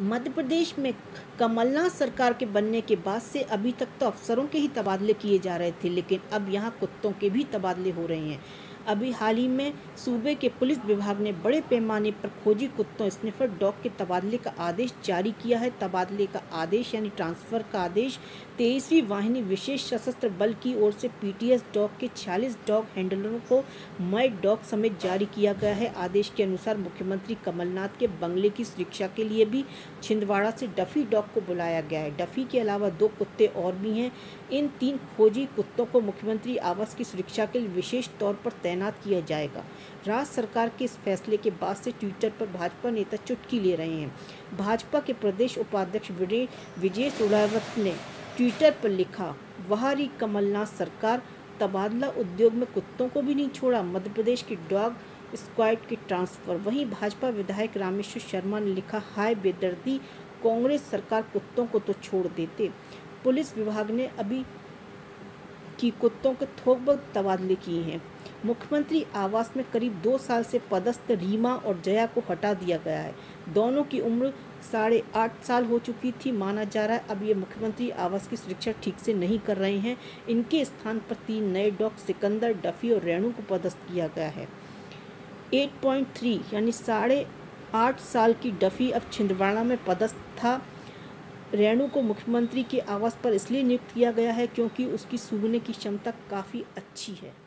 मध्य प्रदेश में कमलनाथ सरकार के बनने के बाद से अभी तक तो अफसरों के ही तबादले किए जा रहे थे, लेकिन अब यहाँ कुत्तों के भी तबादले हो रहे हैं। अभी हाल ही में सूबे के पुलिस विभाग ने बड़े पैमाने पर खोजी कुत्तों स्निफर डॉग के तबादले का आदेश जारी किया है। तबादले का आदेश यानी ट्रांसफ़र का आदेश तेईसवीं वाहिनी विशेष सशस्त्र बल की ओर से पीटीएस डॉग के 46 डॉग हैंडलरों को मई डॉग समेत जारी किया गया है। आदेश के अनुसार मुख्यमंत्री कमलनाथ के बंगले की सुरक्षा के लिए भी छिंदवाड़ा से डफी डॉग को बुलाया गया है। डफी के अलावा दो कुत्ते और भी हैं। इन तीन खोजी कुत्तों को मुख्यमंत्री आवास की सुरक्षा के लिए विशेष तौर पर तैनात किया जाएगा। राज्य सरकार के इस फैसले के बाद से ट्विटर पर भाजपा नेता चुटकी ले रहे हैं। भाजपा के प्रदेश उपाध्यक्ष विजय सोलावत ने ट्विटर पर लिखा वहारी कमलनाथ सरकार, तबादला उद्योग में कुत्तों को भी नहीं छोड़ा। मध्य प्रदेश की डॉग स्क्वाड की ट्रांसफ़र। वहीं भाजपा विधायक रामेश्वर शर्मा ने लिखा, हाय बेदर्दी, कांग्रेस सरकार कुत्तों को तो छोड़ देते। पुलिस विभाग ने अभी की कुत्तों के थोक तबादले किए हैं। मुख्यमंत्री आवास में करीब दो साल से पदस्थ रीमा और जया को हटा दिया गया है। दोनों की उम्र साढ़े आठ साल हो चुकी थी, माना जा रहा है। अब ये मुख्यमंत्री आवास की सुरक्षा ठीक से नहीं कर रहे हैं। इनके स्थान पर तीन नए डॉग सिकंदर, डफी और रेणु को पदस्थ किया गया है। 8.3 यानी साढ़े आठ साल की डफी अब छिंदवाड़ा में पदस्थ था। रेणु को मुख्यमंत्री के आवास पर इसलिए नियुक्त किया गया है क्योंकि उसकी सूंघने की क्षमता काफ़ी अच्छी है।